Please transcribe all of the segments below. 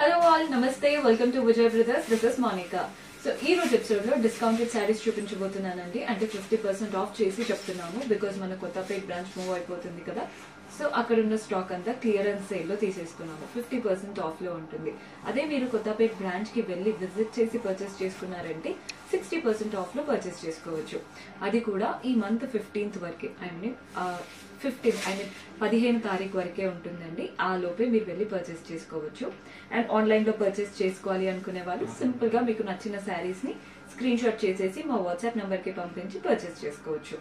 Hello all నమస్తే welcome to Vijay brothers this is Monica so ఈ రోజు ఎపిసోడ్లో డిస్కౌంటెడ్ శారీస్ చూపించబోతున్నానండి. అంటే ఫిఫ్టీ పర్సెంట్ ఆఫ్ చేసి చెప్తున్నాము బికాస్ మన కొత్తపేట్ బ్రాంచ్ మూవ్ అయిపోతుంది కదా. సో అక్కడ ఉన్న స్టాక్ అంతా క్లియరెన్స్ సేల్లో తీసేసుకున్నాము. ఫిఫ్టీ పర్సెంట్ ఆఫ్లో ఉంటుంది. అదే మీరు కొత్తపేట బ్రాంచ్కి వెళ్ళి విజిట్ చేసి పర్చేస్ చేసుకున్నారంటే సిక్స్టీ పర్సెంట్ ఆఫ్లో పర్చేస్ చేసుకోవచ్చు. అది కూడా ఈ మంత్ ఫిఫ్టీన్త్ వరకే I mean fifteen I mean పదిహేను తారీఖు వరకే ఉంటుందండి. ఆ లోపే మీరు వెళ్ళి పర్చేస్ చేసుకోవచ్చు. అండ్ ఆన్లైన్లో పర్చేస్ చేసుకోవాలి అనుకునే వాళ్ళు సింపుల్గా మీకు నచ్చిన శారీస్ని స్క్రీన్ షాట్ చేసేసి మా వాట్సాప్ నెంబర్కి పంపించి పర్చేస్ చేసుకోవచ్చు.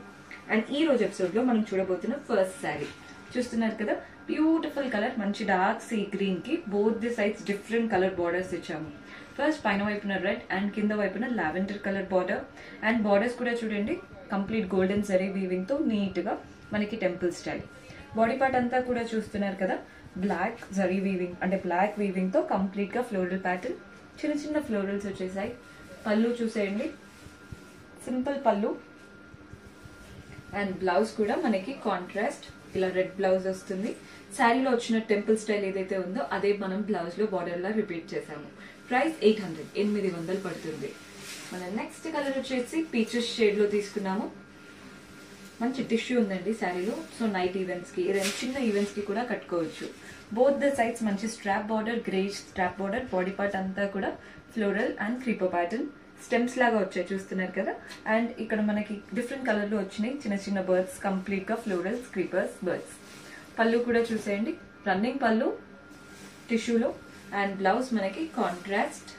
అండ్ ఈ రోజు ఎపిసోడ్లో మనం చూడబోతున్న ఫస్ట్ శారీ చూస్తున్నారు కదా బ్యూటిఫుల్ కలర్ మంచి డార్క్ సీ గ్రీన్కి both the sides different colour borders ఇచ్చాము. ఫస్ట్ పైన వైపున రెడ్ అండ్ కింద వైపున lavender colour border and borders కూడా చూడండి కంప్లీట్ గోల్డెన్ జరీ వీవింగ్తో నీట్గా మనకి టెంపుల్ స్టైల్ బాడీ పార్ట్ అంతా కూడా చూస్తున్నారు కదా బ్లాక్ జరీ వీవింగ్ అంటే బ్లాక్ వీవింగ్తో కంప్లీట్గా ఫ్లోరల్ ప్యాటర్న్ చిన్న చిన్న ఫ్లోరల్స్ వచ్చేసాయి. పళ్ళు చూసేయండి. సింపుల్ పళ్ళు. అండ్ బ్లౌజ్ కూడా మనకి కాంట్రాస్ట్ ఇలా రెడ్ బ్లౌజ్ వస్తుంది. శారీలో వచ్చిన టెంపుల్ స్టైల్ ఏదైతే ఉందో అదే మనం బ్లౌజ్లో బార్డర్ లా రిపీట్ చేసాము ప్రైస్ ఎయిట్ హండ్రెడ్ ఎనిమిది వందలు పడుతుంది. మన నెక్స్ట్ కలర్ వచ్చేసి పీచెస్ షేడ్లో తీసుకున్నాము. మంచి టిష్యూ ఉందండి శారీలో సో నైట్ ఈవెంట్స్కి చిన్న ఈవెంట్స్కి కూడా కట్టుకోవచ్చు. బోత్ ద సైడ్స్ మంచి strap border grey strap border body part అంతా కూడా floral and creeper pattern stems లాగా వచ్చాయి చూస్తున్నారు కదా? అండ్ ఇక్కడ మనకి డిఫరెంట్ కలర్లు వచ్చినాయి. చిన్న చిన్న బర్డ్స్ కంప్లీట్గా ఫ్లోరల్స్ క్రీపర్స్ బర్డ్స్. పళ్ళు కూడా చూసేయండి. రన్నింగ్ పళ్ళు టిష్యూలో అండ్ బ్లౌజ్ మనకి contrast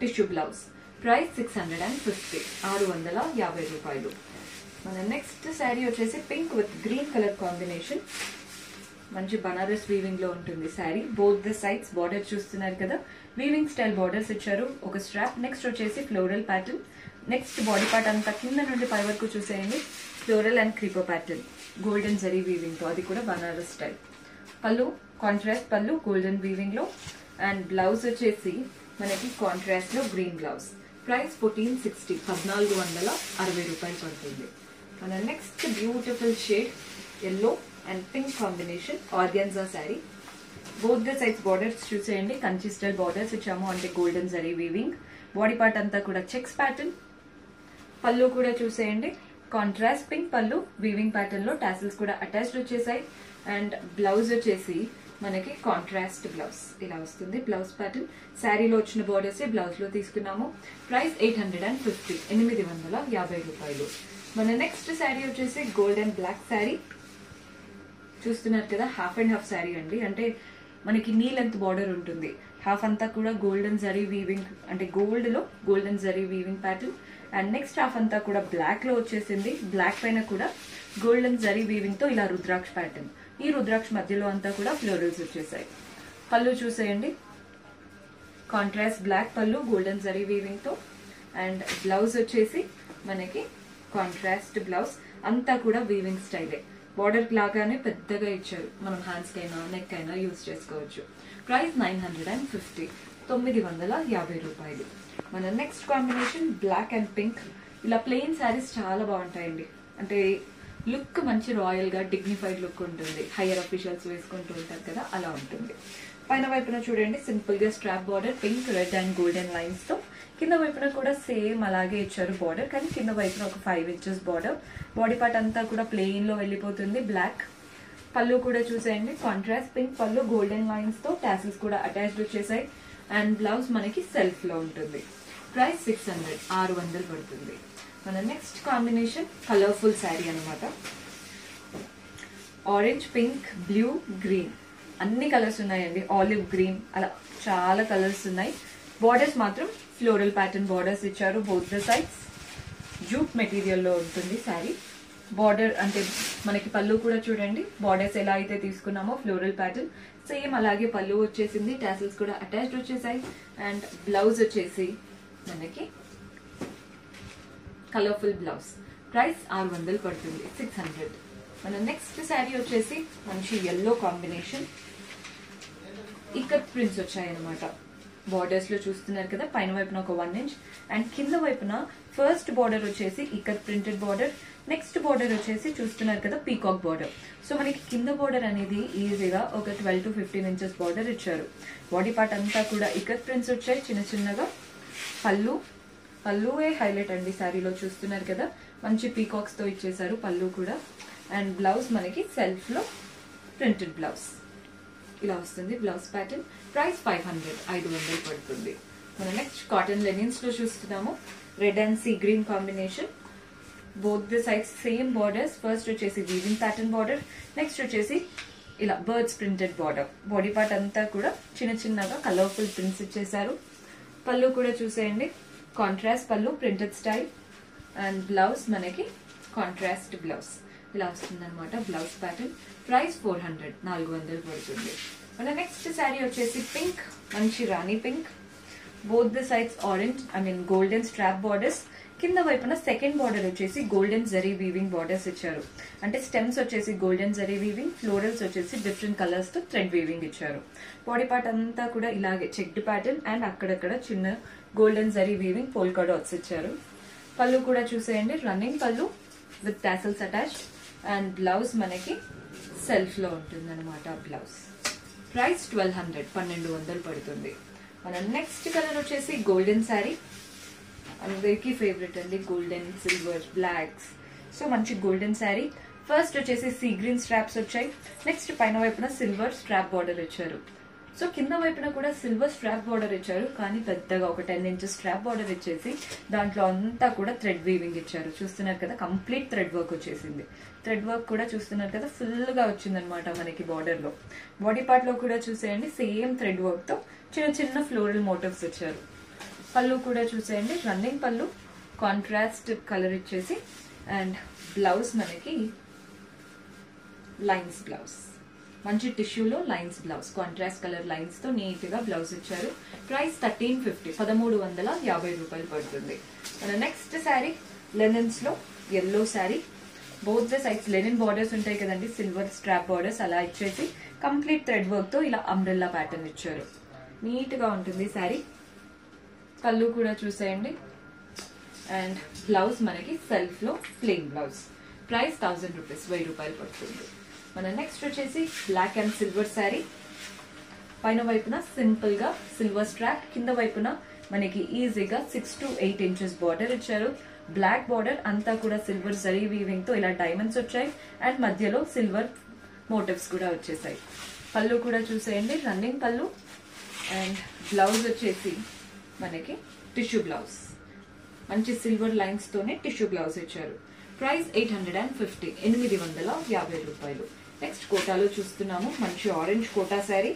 tissue blouse. Price six hundred and fifty. ఆరు వందల యాభై రూపాయలు. మన నెక్స్ట్ శారీ వచ్చేసి pink with green colour combination. మంచి బనారస్ వీవింగ్లో ఉంటుంది sari. Both the sides border చూస్తున్నారు కదా. వీవింగ్ స్టైల్ బార్డర్స్ ఇచ్చారు. ఒక స్ట్రాప్ నెక్స్ట్ వచ్చేసి floral pattern next body part అంతా కింద నుండి పై వరకు చూసేయండి. Floral and creeper pattern golden zari వీవింగ్తో. అది కూడా బనారస్ స్టైల్ పళ్ళు కాంట్రాస్ట్ పళ్ళు గోల్డెన్ వీవింగ్లో. అండ్ బ్లౌజ్ వచ్చేసి మనకి కాంట్రాస్ట్లో green blouse price fourteen sixty పద్నాలుగు వందల అరవై రూపాయలు పడుతుంది. మన next beautiful shade yellow and pink combination organza sari. Both the sides borders చూసేయండి. కంచి స్టైల్ బార్డర్స్ ఇచ్చాము అంటే golden zari weaving body part అంతా కూడా చెక్స్ ప్యాటర్న్ పళ్ళు కూడా చూసేయండి. కాంట్రాస్ట్ పింక్ పళ్ళు వీవింగ్ ప్యాటర్న్లో టాసిల్స్ కూడా అటాచ్డ్ వచ్చేసాయి. అండ్ బ్లౌజ్ వచ్చేసి మనకి కాంట్రాస్ట్ బ్లౌజ్ ఇలా వస్తుంది. బ్లౌజ్ ప్యాటర్న్ శారీలో వచ్చిన బార్డర్స్ బ్లౌజ్లో తీసుకున్నాము. Price eight hundred and fifty ఎనిమిది వందల యాభై రూపాయలు. మన నెక్స్ట్ శారీ వచ్చేసి గోల్డ్ అండ్ బ్లాక్ శారీ. చూస్తున్నారు కదా హాఫ్ అండ్ హాఫ్ శారీ అండి. అంటే మనకి నీ లెంత్ బార్డర్ ఉంటుంది. హాఫ్ అంతా కూడా గోల్డెన్ జరీ వీవింగ్ అంటే గోల్డ్లో golden zari weaving pattern and next half అంతా కూడా బ్లాక్లో వచ్చేసింది. బ్లాక్ పైన కూడా గోల్డెన్ జరీ వీవింగ్తో ఇలా రుద్రాక్ష ప్యాటర్న్ ఈ రుద్రాక్ష మధ్యలో అంతా కూడా ఫ్లోరల్స్ వచ్చేసాయి. పళ్ళు చూసేయండి. కాంట్రాస్ట్ బ్లాక్ పళ్ళు గోల్డెన్ జరీ వీవింగ్తో అండ్ బ్లౌజ్ వచ్చేసి మనకి కాంట్రాస్ట్ బ్లౌజ్ అంతా కూడా వీవింగ్ స్టైలే బార్డర్ లాగానే పెద్దగా ఇచ్చారు. మనం హ్యాండ్స్ అయినా నెక్ అయినా యూజ్ చేసుకోవచ్చు. Price nine hundred and fifty తొమ్మిది వందల యాభై రూపాయలు. మన next combination black and pink ఇలా ప్లెయిన్ శారీస్ చాలా బాగుంటాయండి. అంటే లుక్ మంచి రాయల్గా డిగ్నిఫైడ్ లుక్ ఉంటుంది. హైయర్ అఫీషియల్స్ వేసుకుంటూ ఉంటారు కదా అలా ఉంటుంది. పైన వైపున చూడండి సింపుల్గా strap border pink red and golden లైన్స్తో కింద వైపున కూడా సేమ్ అలాగే ఇచ్చారు బార్డర్ కానీ కింద వైపున ఒక five inches border body part అంతా కూడా ప్లెయిన్లో వెళ్ళిపోతుంది బ్లాక్ పళ్ళు కూడా చూసేయండి కాంట్రాస్ట్ పింక్ పళ్ళు గోల్డెన్ లైన్స్తో టాసిల్స్ కూడా అటాచ్డ్ వచ్చేసాయి. అండ్ బ్లౌజ్ మనకి సెల్ఫ్లో ఉంటుంది. ప్రైస్ సిక్స్ హండ్రెడ్ ఆరు వందలు పడుతుంది. మన నెక్స్ట్ కాంబినేషన్ కలర్ఫుల్ శారీ అనమాట ఆరెంజ్ పింక్ బ్లూ గ్రీన్ అన్ని కలర్స్ ఉన్నాయండి. ఆలివ్ గ్రీన్ అలా చాలా కలర్స్ ఉన్నాయి. బార్డర్స్ మాత్రం ఫ్లోరల్ ప్యాటర్న్ బార్డర్స్ ఇచ్చారు బోత్ ద సైడ్స్ జూట్ మెటీరియల్లో ఉంటుంది శారీ బార్డర్ అంటే మనకి పళ్ళు కూడా చూడండి. బార్డర్స్ ఎలా అయితే తీసుకున్నామో ఫ్లోరల్ ప్యాటర్న్ సేమ్ అలాగే పళ్ళు వచ్చేసింది టాసిల్స్ కూడా అటాచ్డ్ వచ్చేసాయి. అండ్ బ్లౌజ్ వచ్చేసి మనకి కలర్ఫుల్ బ్లౌజ్ ప్రైస్ ఆరు వందలు పడుతుంది సిక్స్ హండ్రెడ్ మన నెక్స్ట్ శారీ వచ్చేసి మంచి ఎల్లో కాంబినేషన్ ఇక్కడ ప్రింట్స్ వచ్చాయన్నమాట. బార్డర్స్లో చూస్తున్నారు కదా పైన వైపున ఒక వన్ ఇంచ్ అండ్ కింద వైపున ఫస్ట్ బార్డర్ వచ్చేసి ఇక్కడ ప్రింటెడ్ బార్డర్ నెక్స్ట్ బార్డర్ వచ్చేసి చూస్తున్నారు కదా పీకాక్ బార్డర్ సో మనకి కింద బార్డర్ అనేది ఈజీగా ఒక twelve to fifteen inches border ఇచ్చారు. బాడీ పార్ట్ అంతా కూడా ఇకత్ ప్రింట్స్ వచ్చాయి చిన్న చిన్నగా. పళ్ళు పళ్ళువే హైలైట్ అండి శారీలో చూస్తున్నారు కదా. మంచి పీకాక్స్తో ఇచ్చేసారు పళ్ళు కూడా. అండ్ బ్లౌజ్ మనకి సెల్ఫ్లో ప్రింటెడ్ బ్లౌజ్ ఇలా వస్తుంది blouse pattern. Price five hundred ఐదు వందలు పడుతుంది. మనం నెక్స్ట్ కాటన్ లెనిన్స్లో చూస్తున్నాము. Red and sea green combination both the sides same borders first వచ్చేసి వీవింగ్ ప్యాటర్న్ బార్డర్ నెక్స్ట్ వచ్చేసి ఇలా birds printed border body part అంతా కూడా చిన్న చిన్నగా కలర్ఫుల్ ప్రింట్స్ ఇచ్చేసారు పళ్ళు కూడా చూసేయండి. కాంట్రాస్ట్ పళ్ళు ప్రింటెడ్ స్టైల్ అండ్ బ్లౌజ్ మనకి కాంట్రాస్ట్ బ్లౌజ్ ఇలా వస్తుంది అనమాట blouse pattern price four hundred నాలుగు వందలు పడుతుంది. మన నెక్స్ట్ శారీ వచ్చేసి పింక్ మంచి rani pink both the sides orange I mean golden strap borders కింద వైపున సెకండ్ బార్డర్ వచ్చేసి గోల్డెన్ జరీ వీవింగ్ బార్డర్స్ ఇచ్చారు. అంటే స్టెమ్స్ వచ్చేసి గోల్డెన్ జరీ వీవింగ్ ఫ్లోరల్స్ వచ్చేసి డిఫరెంట్ కలర్స్తో థ్రెడ్ వీవింగ్ ఇచ్చారు. బాడీ పార్ట్ అంతా కూడా ఇలాగే చెక్డ్ ప్యాటర్న్ అండ్ అక్కడక్కడ చిన్న golden zari weaving polka dots ఇచ్చారు. పళ్ళు కూడా చూసేయండి. రన్నింగ్ పళ్ళు with tassels attached and blouse మనకి సెల్ఫ్లో ఉంటుంది అనమాట బ్లౌజ్ ప్రైస్ ట్వెల్వ్ హండ్రెడ్ పన్నెండు వందలు పడుతుంది. మన నెక్స్ట్ కలర్ వచ్చేసి గోల్డెన్ శారీ అందరికీ ఫేవరెట్ అండి గోల్డెన్ సిల్వర్ బ్లాక్స్ సో మంచి గోల్డెన్ శారీ ఫస్ట్ వచ్చేసి సీ గ్రీన్ స్ట్రాప్స్ వచ్చాయి. నెక్స్ట్ పైన వైపున సిల్వర్ స్ట్రాప్ బార్డర్ ఇచ్చారు. సో కింద వైపున కూడా సిల్వర్ స్ట్రాప్ బార్డర్ ఇచ్చారు కానీ పెద్దగా ఒక టెన్ ఇంచెస్ స్ట్రాప్ బార్డర్ ఇచ్చేసి దాంట్లో అంతా కూడా థ్రెడ్ వీవింగ్ ఇచ్చారు. చూస్తున్నారు కదా కంప్లీట్ థ్రెడ్ వర్క్ వచ్చేసింది. థ్రెడ్ వర్క్ కూడా చూస్తున్నారు కదా ఫుల్గా వచ్చిందనమాట మనకి బార్డర్లో. బాడీ పార్ట్లో కూడా చూసేయండి సేమ్ థ్రెడ్ వర్క్తో చిన్న చిన్న ఫ్లోరల్ మోటివ్స్ ఇచ్చారు. పళ్ళు కూడా చూసేయండి రన్నింగ్ పళ్ళు కాంట్రాస్ట్ కలర్ ఇచ్చేసి అండ్ బ్లౌజ్ మనకి లైన్స్ బ్లౌజ్ మంచి టిష్యూలో లైన్స్ బ్లౌజ్ కాంట్రాస్ట్ కలర్ లైన్స్తో నీట్గా బ్లౌజ్ ఇచ్చారు. ప్రైస్ థర్టీన్ ఫిఫ్టీ పదమూడు వందల యాభై రూపాయలు పడుతుంది. మన next sari లెనిన్స్లో yellow sari both the sides linen borders ఉంటాయి కదండి సిల్వర్ స్ట్రాప్ బార్డర్స్ అలా ఇచ్చేసి కంప్లీట్ థ్రెడ్ వర్క్తో ఇలా అంబ్రెల్లా ప్యాటర్న్ ఇచ్చారు. నీట్గా ఉంటుంది శారీ కళ్ళు కూడా చూసేయండి. అండ్ బ్లౌజ్ మనకి సెల్ఫ్లో plain blouse price thousand rupees వెయ్యి రూపాయలు పడుతుంది. మన నెక్స్ట్ వచ్చేసి బ్లాక్ అండ్ సిల్వర్ శారీ పైన వైపున సింపుల్గా సిల్వర్ స్ట్రాప్ కింద వైపున మనకి ఈజీగా six to eight inches border ఇచ్చారు. బ్లాక్ బార్డర్ అంతా కూడా సిల్వర్ జరీ వీవింగ్తో ఇలా డైమండ్స్ వచ్చాయి. అండ్ మధ్యలో సిల్వర్ మోటివ్స్ కూడా వచ్చేసాయి. పళ్ళు కూడా చూసేయండి. రన్నింగ్ పళ్ళు. అండ్ బ్లౌజ్ వచ్చేసి మనకి టిష్యూ బ్లౌజ్ మంచి సిల్వర్ లైన్స్ తోనే టిష్యూ బ్లౌజ్ ఇచ్చారు. Price eight hundred and fifty ఎనిమిది వందల యాభై రూపాయలు. నెక్స్ట్ కోటాలో చూస్తున్నాము. మంచి ఆరెంజ్ కోటా శారీ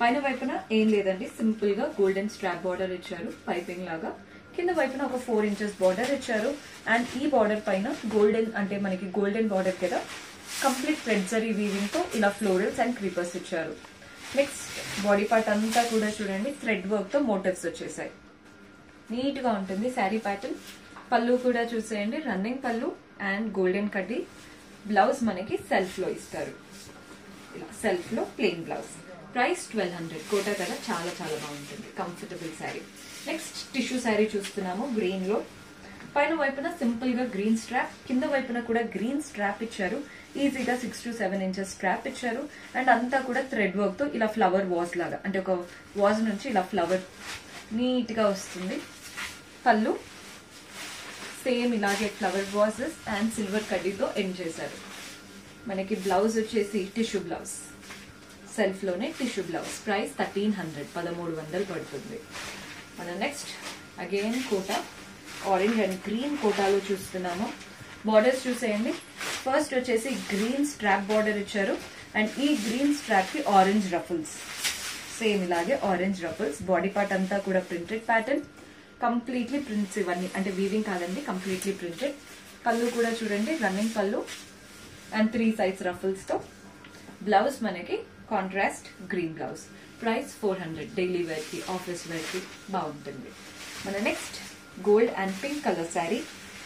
పైన వైపున ఏం లేదండి. సింపుల్గా గోల్డెన్ స్ట్రాప్ బార్డర్ ఇచ్చారు. పైపింగ్ లాగా. కింద వైపున ఒక ఫోర్ ఇంచెస్ బార్డర్ ఇచ్చారు. అండ్ ఈ బార్డర్ పైన గోల్డెన్ అంటే మనకి గోల్డెన్ బార్డర్ కదా. కంప్లీట్ థ్రెడ్ జరీ వీవింగ్తో ఇలా ఫ్లోరల్స్ అండ్ క్రీపర్స్ ఇచ్చారు. నెక్స్ట్ బాడీ పార్ట్ అంతా కూడా చూడండి. థ్రెడ్ వర్క్తో మోటివ్స్ వచ్చేసాయి. నీట్గా ఉంటుంది. శారీ ప్యాటర్న్ పళ్ళు కూడా చూసేయండి. రన్నింగ్ పళ్ళు అండ్ గోల్డెన్ కడ్డీ. బ్లౌజ్ మనకి సెల్ఫ్లో ఇస్తారు. ఇలా సెల్ఫ్లో plain blouse. Price twelve hundred. Kota కదా చాలా చాలా బాగుంటుంది. Comfortable sari next tissue sari చూస్తున్నాము. గ్రీన్లో పైన వైపున సింపుల్గా గ్రీన్ స్ట్రాప్ కింద వైపున కూడా గ్రీన్ స్ట్రాప్ ఇచ్చారు. ఈజీగా six to seven inches strap ఇచ్చారు. అండ్ అంతా కూడా థ్రెడ్ వర్క్తో ఇలా ఫ్లవర్ వాజ్ లాగా. అంటే ఒక వాజ్ నుంచి ఇలా ఫ్లవర్ నీట్గా వస్తుంది. పళ్ళు సేమ్ ఇలాగే ఫ్లవర్ వాజెస్ అండ్ సిల్వర్ కడ్డీతో ఎండ్ చేశారు. మనకి బ్లౌజ్ వచ్చేసి tissue blouse. సెల్ఫ్లోనే tissue blouse. Price thirteen hundred. పదమూడు వందలు పడుతుంది. మన next again Kota. Orange and green కోటాలో చూస్తున్నాము. బార్డర్స్ చూసేయండి. ఫస్ట్ వచ్చేసి గ్రీన్ స్ట్రాప్ బార్డర్ ఇచ్చారు. అండ్ ఈ గ్రీన్ స్ట్రాప్కి ఆరెంజ్ రఫుల్స్ సేమ్ ఇలాగే ఆరెంజ్ రఫుల్స్ బాడీ పార్ట్ అంతా కూడా ప్రింటెడ్ ప్యాటర్న్ కంప్లీట్లీ ప్రింట్స్ ఇవన్నీ. అంటే వీవింగ్ కాదండి కంప్లీట్లీ ప్రింటెడ్ పళ్ళు కూడా చూడండి రన్నింగ్ పళ్ళు అండ్ త్రీ సైజ్ రఫుల్స్తో. బ్లౌజ్ మనకి contrast green blouse price four hundred daily వేర్కి ఆఫీస్ వేర్కి బాగుంటుంది. మన next gold and pink colour sari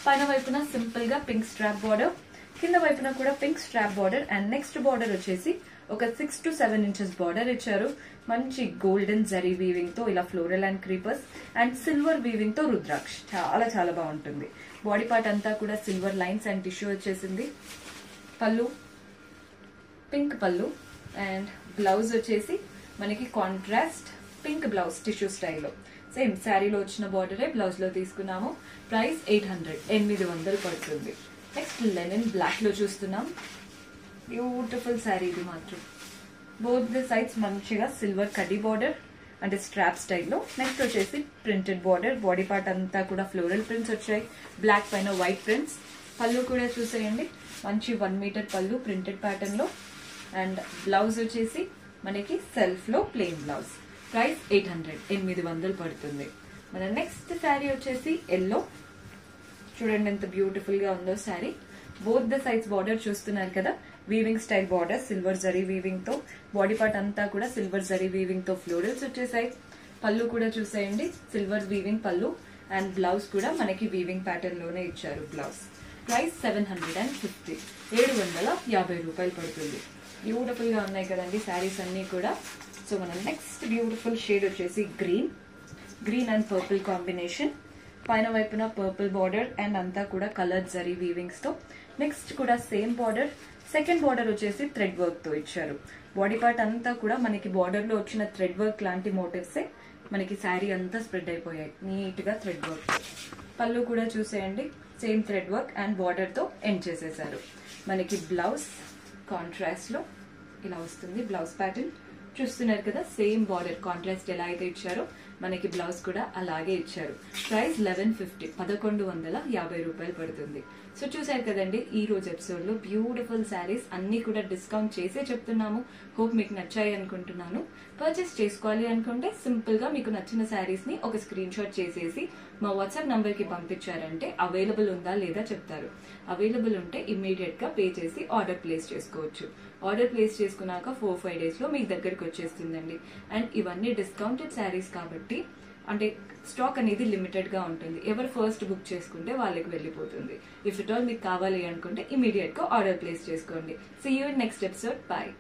పైన వైపున సింపుల్గా పింక్ స్ట్రాప్ బార్డర్ కింద వైపున కూడా pink strap border and next border వచ్చేసి ఒక six to seven inches border ఇచ్చారు. మంచి గోల్డెన్ జరీ వీవింగ్తో ఇలా floral and creepers and silver వీవింగ్తో రుద్రాక్ష. చాలా చాలా బాగుంటుంది. బాడీ పార్ట్ అంతా కూడా సిల్వర్ లైన్స్ అండ్ టిష్యూ వచ్చేసింది. పళ్ళు పింక్ పళ్ళు అండ్ బ్లౌజ్ వచ్చేసి మనకి కాంట్రాస్ట్ పింక్ బ్లౌజ్ టిష్యూ స్టైల్లో సేమ్ శారీలో వచ్చిన బార్డరే బ్లౌజ్లో తీసుకున్నాము. ప్రైస్ ఎయిట్ హండ్రెడ్ ఎనిమిది వందలు పడుతుంది. నెక్స్ట్ లెనిన్ బ్లాక్లో చూస్తున్నాం. బ్యూటిఫుల్ శారీ ఇది మాత్రం. బోత్ ది సైడ్స్ మంచిగా సిల్వర్ కడ్డీ బార్డర్ అంటే స్ట్రాప్ స్టైల్లో నెక్స్ట్ వచ్చేసి ప్రింటెడ్ బార్డర్ బాడీ పార్ట్ అంతా కూడా ఫ్లోరల్ ప్రింట్స్ వచ్చాయి. బ్లాక్ పైన వైట్ ప్రింట్స్ పళ్ళు కూడా చూసేయండి. మంచి వన్ మీటర్ పళ్ళు ప్రింటెడ్ ప్యాటర్న్లో. అండ్ బ్లౌజ్ వచ్చేసి మనకి సెల్ఫ్లో plain blouse price eight hundred ఎనిమిది వందలు పడుతుంది. మన నెక్స్ట్ శారీ వచ్చేసి ఎల్లో చూడండి ఎంత బ్యూటిఫుల్గా ఉందో sari both the sides border చూస్తున్నారు కదా. Weaving style border silver zari వీవింగ్తో బాడీ పార్ట్ అంతా కూడా సిల్వర్ జరీ వీవింగ్తో ఫ్లోరల్స్ వచ్చేసాయి. పళ్ళు కూడా చూసేయండి సిల్వర్ వీవింగ్ పళ్ళు అండ్ బ్లౌజ్ కూడా మనకి వీవింగ్ ప్యాటర్న్లోనే ఇచ్చారు blouse price seven hundred and fifty ఏడు వందల యాభై రూపాయలు పడుతుంది. బ్యూటిఫుల్గా ఉన్నాయి కదండి శారీస్ అన్ని కూడా. సో మన నెక్స్ట్ బ్యూటిఫుల్ షేడ్ వచ్చేసి green green and purple combination పైన వైపున పర్పుల్ బార్డర్ అండ్ అంతా కూడా కలర్ జరీ వీవింగ్స్తో. నెక్స్ట్ కూడా సేమ్ బార్డర్ సెకండ్ బార్డర్ వచ్చేసి థ్రెడ్ వర్క్తో ఇచ్చారు. బాడీ పార్ట్ అంతా కూడా మనకి బార్డర్లో వచ్చిన థ్రెడ్ వర్క్ లాంటి మోటివ్స్ మనకి శారీ అంతా స్ప్రెడ్ అయిపోయాయి. నీట్గా థ్రెడ్ వర్క్ పళ్ళు కూడా చూసేయండి. సేమ్ థ్రెడ్ వర్క్ అండ్ బార్డర్తో ఎండ్ చేసేసారు. మనకి బ్లౌజ్ కాంట్రాస్ట్లో ఇలా వస్తుంది. బ్లౌజ్ ప్యాటర్న్ చూస్తున్నారు కదా సేమ్ బార్డర్ కాంట్రాస్ట్ ఎలా అయితే ఇచ్చారో మనకి బ్లౌజ్ కూడా అలాగే ఇచ్చారు. ప్రైస్ లెవెన్ ఫిఫ్టీ పదకొండు వందల యాభై రూపాయలు పడుతుంది. సో చూసారు కదండి ఈ రోజు ఎపిసోడ్లో బ్యూటిఫుల్ శారీస్ అన్ని కూడా డిస్కౌంట్ చేసే చెప్తున్నాము. హోప్ మీకు నచ్చాయి అనుకుంటున్నాను. పర్చేస్ చేసుకోవాలి అనుకుంటే సింపుల్గా మీకు నచ్చిన శారీస్ని ఒక స్క్రీన్ షాట్ చేసేసి మా వాట్సాప్ నెంబర్కి పంపించారంటే అవైలబుల్ ఉందా లేదా చెప్తారు. అవైలబుల్ ఉంటే ఇమ్మీడియట్గా పే చేసి ఆర్డర్ ప్లేస్ చేసుకోవచ్చు. ఆర్డర్ ప్లేస్ చేసుకున్నాక ఫోర్ ఫైవ్ డేస్లో మీ దగ్గరికి వచ్చేస్తుందండి. అండ్ ఇవన్నీ డిస్కౌంటెడ్ శారీస్ కాబట్టి అంటే స్టాక్ అనేది లిమిటెడ్గా ఉంటుంది. ఎవరు ఫస్ట్ బుక్ చేసుకుంటే వాళ్ళకి వెళ్ళిపోతుంది. ఇఫ్ ఇట్ ఆల్ మీకు కావాలి అనుకుంటే ఇమీడియట్గా ఆర్డర్ ప్లేస్ చేసుకోండి. See you next episode bye